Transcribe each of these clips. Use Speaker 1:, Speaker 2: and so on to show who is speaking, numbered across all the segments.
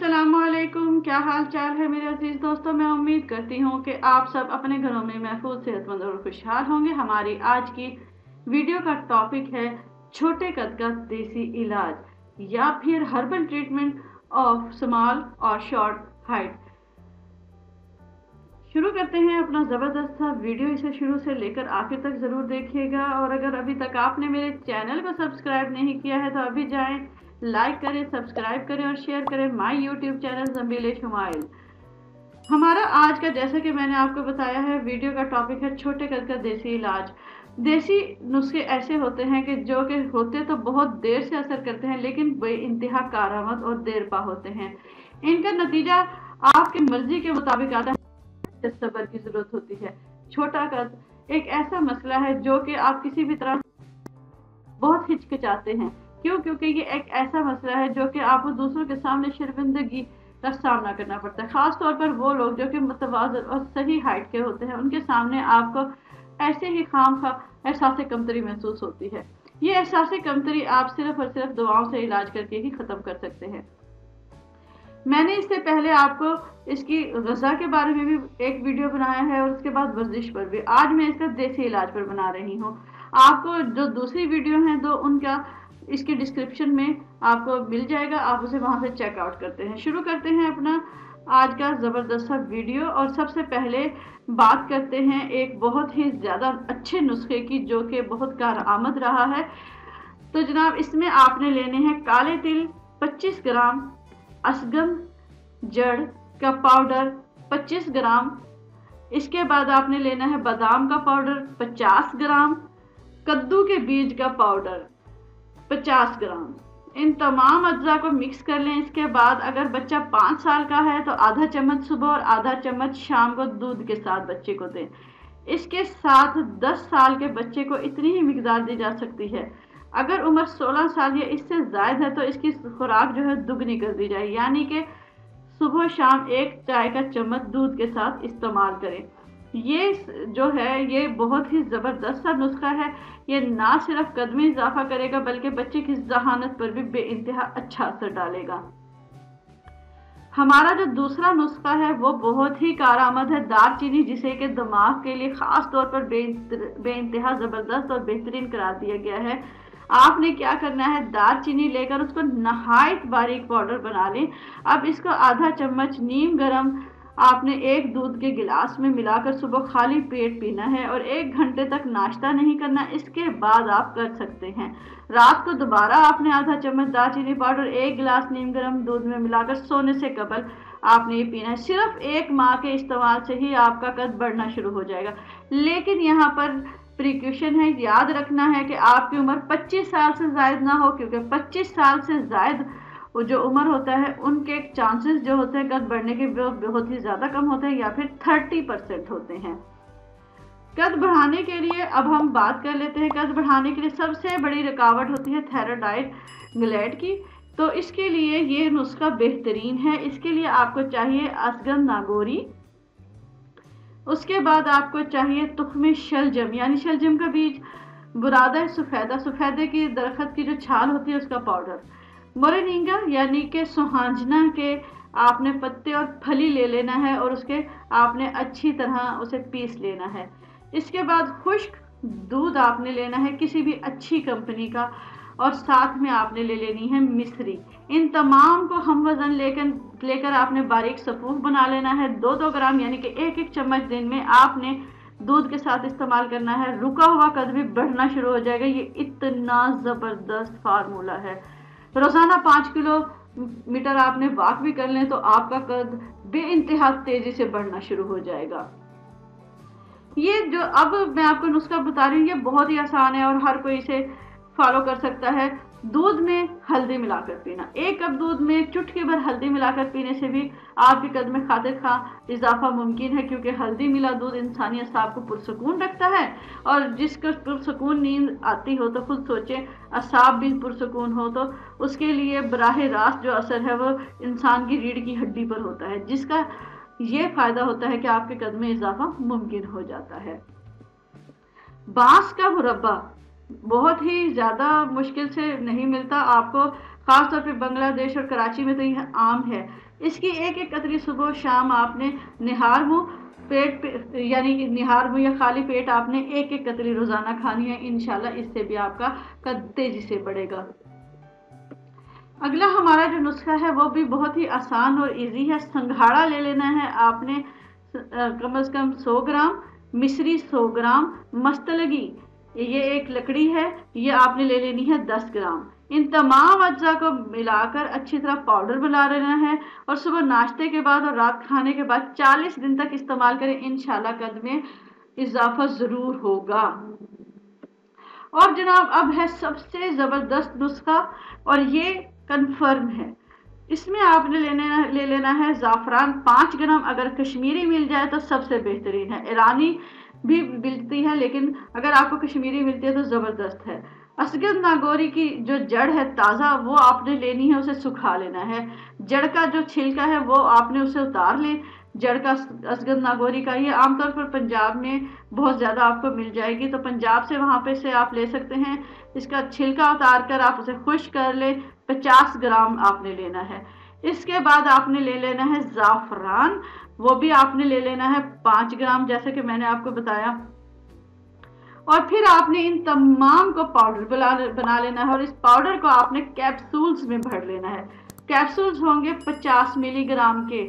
Speaker 1: असलकुम क्या हाल चाल है मेरे अज़ीज़ दोस्तों? मैं उम्मीद करती हूँ कि आप सब अपने घरों में महफूज, सेहतमंद और खुशहाल होंगे। हमारी आज की वीडियो का टॉपिक है छोटे कद का देसी इलाज या फिर हर्बल ट्रीटमेंट ऑफ़ स्मॉल और शॉर्ट हाइट शुरू करते हैं अपना ज़बरदस्त सा वीडियो। इसे शुरू से लेकर आखिर तक ज़रूर देखिएगा। और अगर अभी तक आपने मेरे चैनल को सब्सक्राइब नहीं किया है तो अभी जाएँ लाइक करें, सब्सक्राइब करें और शेयर करें my YouTube channel Jamil Shumail. हमारा आज का, जैसा कि मैंने आपको बताया है, वीडियो का टॉपिक है छोटे कद का देसी इलाज। देसी नुस्खे ऐसे होते हैं कि जो कि होते तो बहुत देर से असर करते हैं, लेकिन बे इंतहा कारामद और देर पा होते हैं। इनका नतीजा आपकी मर्ज़ी के मुताबिक आता है सबर की ज़रूरत होती है। छोटा कद एक ऐसा मसला है जो कि आप किसी भी तरह बहुत हिचकिचाते हैं। क्यों? क्योंकि ये एक ऐसा मसला है जो कि आपको दूसरों के सामने शर्मिंदगी का सामना करना पड़ता है। ख़ास तौर पर वो लोग जो कि मतवाज और सही हाइट के होते हैं, उनके सामने आपको ऐसे ही खाम खा एहसास कमतरी महसूस होती है। ये एहसास कमतरी आप सिर्फ़ और सिर्फ़ दवाओं से इलाज करके ही ख़त्म कर सकते हैं। मैंने इससे पहले आपको इसकी गज़ा के बारे में भी एक वीडियो बनाया है और उसके बाद वर्जिश पर भी। आज मैं इसका देसी इलाज पर बना रही हूँ। आपको जो दूसरी वीडियो है तो उनका इसके डिस्क्रिप्शन में आपको मिल जाएगा। आप उसे वहाँ से चेकआउट करते हैं। शुरू करते हैं अपना आज का ज़बरदस्त सा वीडियो और सबसे पहले बात करते हैं एक बहुत ही ज़्यादा अच्छे नुस्खे की जो कि बहुत कार आमद रहा है। तो जनाब, इसमें आपने लेने हैं काले तिल 25 ग्राम असगम जड़ का पाउडर 25 ग्राम। इसके बाद आपने लेना है बादाम का पाउडर 50 ग्राम। कद्दू के बीज का पाउडर 50 ग्राम। इन तमाम अज्जा को मिक्स कर लें, इसके बाद अगर बच्चा पाँच साल का है तो आधा चम्मच सुबह और आधा चम्मच शाम को दूध के साथ बच्चे को दें। इसके साथ 10 साल के बच्चे को इतनी ही मकदार दी जा सकती है। अगर उम्र 16 साल या इससे ज़ायद है तो इसकी खुराक जो है दुगनी कर दी जाए। यानी कि सुबह शाम एक चाय का चम्मच दूध के साथ इस्तेमाल करें। ये जो है, ये बहुत ही ज़बरदस्त सा नुस्खा है। ये ना सिर्फ़ कदमी इजाफा करेगा, बल्कि बच्चे की जहानत पर भी बे अच्छा असर डालेगा। हमारा जो दूसरा नुस्खा है, वो बहुत ही कारामद है, दार चीनी, जिसे के दिमाग के लिए ख़ास तौर पर बे इंतहा ज़बरदस्त और बेहतरीन करार दिया गया है। आपने क्या करना है? दार चीनी लेकर उसको नहायत बारीक पाउडर बना लें। अब इसको आधा चम्मच नीम गरम आपने एक दूध के गिलास में मिलाकर सुबह खाली पेट पीना है और एक घंटे तक नाश्ता नहीं करना, इसके बाद आप कर सकते हैं। रात को दोबारा आपने आधा चम्मच दालचीनी पाउडर, एक गिलास नीम गर्म दूध में मिलाकर सोने से कबल आपने ये पीना है। सिर्फ़ एक माह के इस्तेमाल से ही आपका कद बढ़ना शुरू हो जाएगा। लेकिन यहाँ पर प्रिक्यूशन है, याद रखना है कि आपकी उम्र 25 साल से जायद ना हो, क्योंकि 25 साल से जायद वो जो उम्र होता है, उनके चांसेस जो होते हैं कद बढ़ने के बहुत ही ज़्यादा कम होते हैं या फिर थर्टी परसेंट होते हैं। कद बढ़ाने के लिए अब हम बात कर लेते हैं। कद बढ़ाने के लिए सबसे बड़ी रुकावट होती है थेराडाइड ग्लैड की। तो इसके लिए ये नुस्खा बेहतरीन है। इसके लिए आपको चाहिए असगन नागोरी। उसके बाद आपको चाहिए तुखम शलजम, यानी शलजम का बीज, बुरादा सफ़ेदा। सफ़ेदे की दरख्त की जो छाल होती है, उसका पाउडर। मोरिंगा यानी कि सुहांजना के आपने पत्ते और फली ले लेना है और उसके आपने अच्छी तरह उसे पीस लेना है। इसके बाद खुश्क दूध आपने लेना है किसी भी अच्छी कंपनी का और साथ में आपने ले लेनी है मिश्री इन तमाम को हम वज़न लेकर लेकर आपने बारीक सपूफ बना लेना है। दो दो ग्राम यानी कि एक एक चम्मच दिन में आपने दूध के साथ इस्तेमाल करना है। रुका हुआ कद भी बढ़ना शुरू हो जाएगा। ये इतना ज़बरदस्त फार्मूला है। रोज़ाना पाँच किलो मीटर आपने वॉक भी कर लें तो आपका कद बे इंतहा तेज़ी से बढ़ना शुरू हो जाएगा। ये जो, अब मैं आपको नुस्खा बता रही हूँ, ये बहुत ही आसान है और हर कोई इसे फॉलो कर सकता है। दूध में हल्दी मिलाकर पीना। एक कप दूध में चुटकी भर हल्दी मिलाकर पीने से भी आपके कद में खातिर खा इजाफा मुमकिन है, क्योंकि हल्दी मिला दूध इंसानी असाब को पुरसकून रखता है। और जिसको पुरसकून नींद आती हो तो खुद सोचे, असाब भी पुरसकून हो तो उसके लिए बराह रास्त जो असर है, वो इंसान की रीढ़ की हड्डी पर होता है, जिसका ये फ़ायदा होता है कि आपके कद में इजाफा मुमकिन हो जाता है। बाँस का मुरबा बहुत ही ज़्यादा मुश्किल से नहीं मिलता आपको ख़ास तौर पे बांग्लादेश और कराची में तो यह आम है। इसकी एक एक कतरी सुबह शाम आपने निहार मुँह, पेट पे, यानी निहार मुँह या खाली पेट आपने एक एक कतरी रोज़ाना खानी है। इनशाला इससे भी आपका कद तेज़ी से बढ़ेगा। अगला हमारा जो नुस्खा है, वो भी बहुत ही आसान और इजी है। संघाड़ा ले लेना है आपने कम अज़ कम 100 ग्राम, मिश्री 100 ग्राम मस्तलगी ये एक लकड़ी है, ये आपने ले लेनी है 10 ग्राम। इन तमाम अज्जा को मिलाकर अच्छी तरह पाउडर बना लेना है और सुबह नाश्ते के बाद और रात खाने के बाद 40 दिन तक इस्तेमाल करें। इन कद में इजाफा ज़रूर होगा। और जनाब, अब है सबसे ज़बरदस्त नुस्खा और ये कन्फर्म है। इसमें आपने लेने, ले लेना है ज़ाफ़रान पाँच ग्राम। अगर कश्मीरी मिल जाए तो सबसे बेहतरीन है। ईरानी भी मिलती है, लेकिन अगर आपको कश्मीरी मिलती है तो ज़बरदस्त है। असगद नागौरी की जो जड़ है ताज़ा, वो आपने लेनी है, उसे सुखा लेना है। जड़ का जो छिलका है, वो आपने उसे उतार लें। जड़ का असगद नागौरी का ये आमतौर पर पंजाब में बहुत ज़्यादा आपको मिल जाएगी तो पंजाब से वहाँ पे से आप ले सकते हैं। इसका छिलका उतार कर आप उसे खुश कर लें, पचास ग्राम आपने लेना है। इसके बाद आपने ले लेना है ज़ाफ़रान, वो भी आपने ले लेना है पाँच ग्राम, जैसे कि मैंने आपको बताया। और फिर आपने इन तमाम को पाउडर बना लेना है और इस पाउडर को आपने कैप्सूल्स में भर लेना है। कैप्सूल्स होंगे 50 मिलीग्राम के।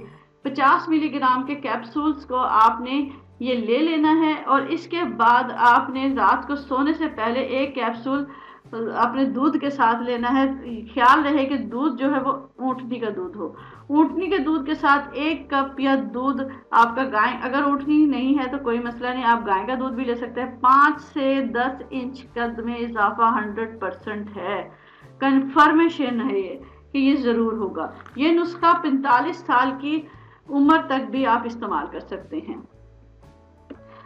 Speaker 1: 50 मिलीग्राम के कैप्सूल्स को आपने ये ले लेना है और इसके बाद आपने रात को सोने से पहले एक कैप्सूल अपने दूध के साथ लेना है। ख्याल रहे कि दूध जो है वो ऊँटनी का दूध हो। ऊँटनी के दूध के साथ एक कप या दूध आपका गाय, अगर ऊँटनी नहीं है तो कोई मसला नहीं, आप गाय का दूध भी ले सकते हैं। पाँच से दस इंच कद में इजाफा हंड्रेड परसेंट है। कन्फर्मेशन है ये, कि ये ज़रूर होगा। ये नुस्खा पैंतालीस साल की उम्र तक भी आप इस्तेमाल कर सकते हैं।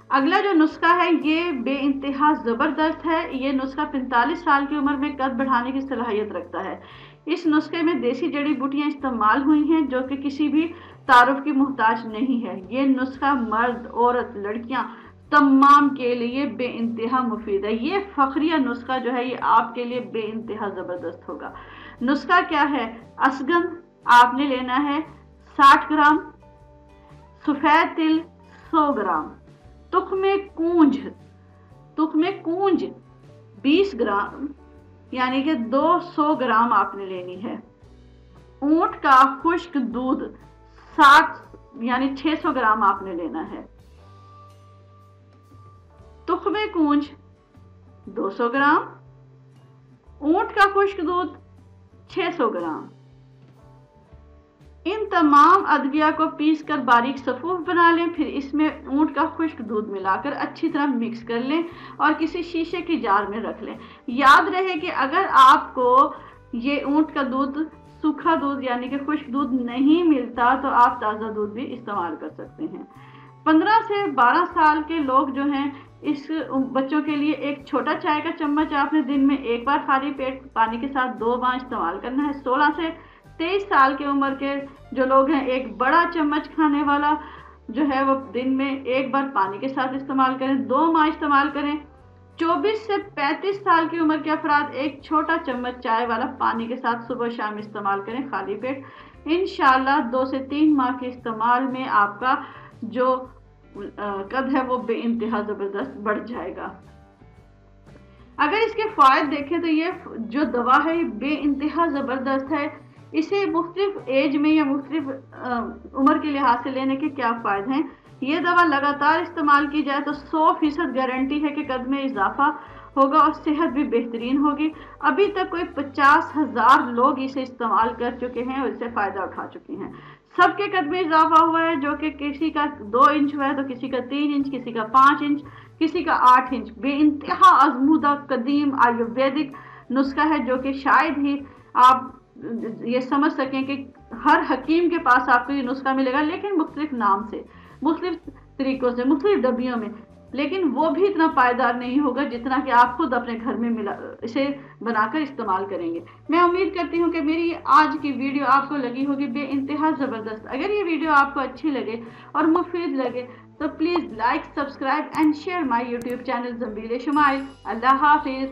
Speaker 1: अगला जो नुस्खा है, ये बे इंतहा ज़बरदस्त है। ये नुस्खा 45 साल की उम्र में कद बढ़ाने की सलाहियत रखता है। इस नुस्खे में देसी जड़ी बूटियाँ इस्तेमाल हुई हैं, जो कि किसी भी तारफ़ की मोहताज नहीं है। ये नुस्खा मर्द, औरत, लड़कियाँ तमाम के लिए बे इंतहा मुफीद है। ये फखरिया नुस्खा जो है, ये आपके लिए बे इंतहा ज़बरदस्त होगा। नुस्खा क्या है? असगन आपने लेना है 60 ग्राम, सफ़ेद तिल सौ ग्राम। तुख में कूंज, तुख में कूंज 20 ग्राम, यानी कि 200 ग्राम आपने लेनी है। ऊँट का खुश्क दूध 60 यानी 600 ग्राम आपने लेना है। तुख में कूंज 200 ग्राम, ऊँट का खुश्क दूध 600 ग्राम। इन तमाम अदविया को पीस कर बारीक सफूफ बना लें, फिर इसमें ऊँट का खुश्क दूध मिलाकर अच्छी तरह मिक्स कर लें और किसी शीशे की जार में रख लें। याद रहे कि अगर आपको ये ऊँट का दूध, सूखा दूध यानी कि खुश्क दूध नहीं मिलता तो आप ताज़ा दूध भी इस्तेमाल कर सकते हैं। पंद्रह से बारह साल के लोग जो हैं, इस बच्चों के लिए एक छोटा चाय का चम्मच आपने दिन में एक बार खाली पेट पानी के साथ दो बार इस्तेमाल करना है। सोलह से तेईस साल की उम्र के जो लोग हैं, एक बड़ा चम्मच खाने वाला जो है, वो दिन में एक बार पानी के साथ इस्तेमाल करें, दो माह इस्तेमाल करें। 24 से 35 साल की उम्र के अफराद एक छोटा चम्मच चाय वाला पानी के साथ सुबह शाम इस्तेमाल करें, खाली पेट। इन दो से तीन माह के इस्तेमाल में आपका जो कद है, वो बे इंतहा ज़बरदस्त बढ़ जाएगा। अगर इसके फ़ायदे देखें तो ये जो दवा है, ये बे इंतहा ज़बरदस्त है। इसे मुख्तलिफ़ एज में या मुख्तलिफ़ उम्र के लिहाज से लेने के क्या फ़ायदे हैं? ये दवा लगातार इस्तेमाल की जाए तो 100 फ़ीसद गारंटी है कि कद में इजाफा होगा और सेहत भी बेहतरीन होगी। अभी तक कोई पचास हज़ार लोग इसे इस्तेमाल कर चुके हैं और इससे फ़ायदा उठा चुके हैं। सबके कद में इजाफा हुआ है, जो कि किसी का दो इंच हुआ है तो किसी का तीन इंच, किसी का पाँच इंच, किसी का आठ इंच। बे इंतहा आजमूदा कदीम आयुर्वेदिक नुस्खा है, जो कि शायद ही आप ये समझ सकें कि हर हकीम के पास आपको ये नुस्खा मिलेगा, लेकिन मुख्तलिफ़ नाम से, मुख्तलिफ़ तरीक़ों से, मुख्तलिफ़ डबियों में लेकिन वो भी इतना पायदार नहीं होगा जितना कि आप खुद अपने घर में मिला, इसे बनाकर इस्तेमाल करेंगे मैं उम्मीद करती हूँ कि मेरी आज की वीडियो आपको लगी होगी बे इंतहा ज़बरदस्त अगर ये वीडियो आपको अच्छी लगे और मुफीद लगे तो please like, subscribe and share my YouTube channel Zambile Shumail. अल्लाह Hafiz.